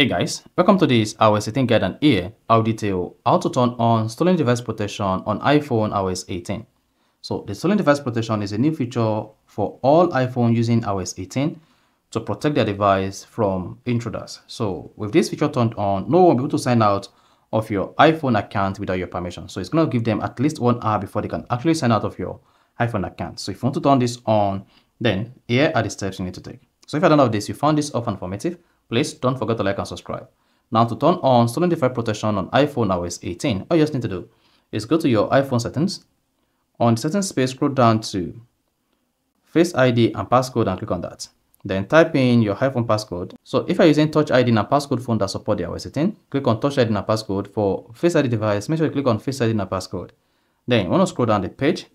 Hey guys, welcome to this iOS 18 guide and here I'll detail how to turn on stolen device protection on iPhone iOS 18. So the stolen device protection is a new feature for all iPhone using iOS 18 to protect their device from intruders. So with this feature turned on, no one will be able to sign out of your iPhone account without your permission. So it's going to give them at least one hour before they can actually sign out of your iPhone account. So if you want to turn this on, then here are the steps you need to take. So if I don't know this, you found this often informative, Please don't forget to like and subscribe. Now to turn on stolen device protection on iPhone iOS 18, all you just need to do is go to your iPhone settings. On the settings page, scroll down to Face ID and passcode and click on that. Then type in your iPhone passcode. So if you're using Touch ID and passcode phone that support the iOS 18, click on Touch ID and passcode. For Face ID device, make sure you click on Face ID and passcode. Then you want to scroll down the page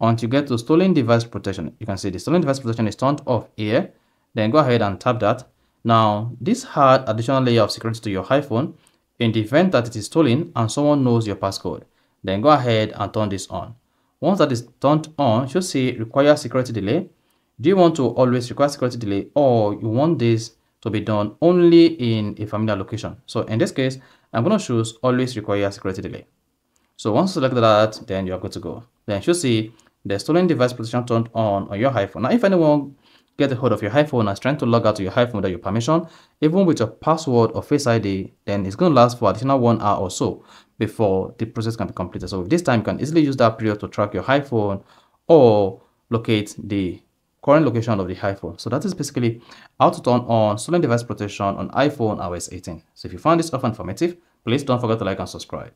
until you get to stolen device protection. You can see the stolen device protection is turned off here. Then go ahead and tap that now, this had additional layer of security to your iPhone in the event that it is stolen and someone knows your passcode. Then go ahead and turn this on. Once that is turned on, you see require security delay. Do you want to always require security delay or you want this to be done only in a familiar location? So in this case, I'm going to choose always require security delay. So once you select that, then you're good to go. Then you see the stolen device protection turned on on your iPhone. Now, if anyone get a hold of your iPhone and is trying to log out to your iPhone without your permission, even with your password or Face ID, then it's going to last for additional one hour or so before the process can be completed. So with this time, you can easily use that period to track your iPhone or locate the current location of the iPhone. So that is basically how to turn on stolen device protection on iPhone iOS 18. So if you found this often informative, please don't forget to like and subscribe.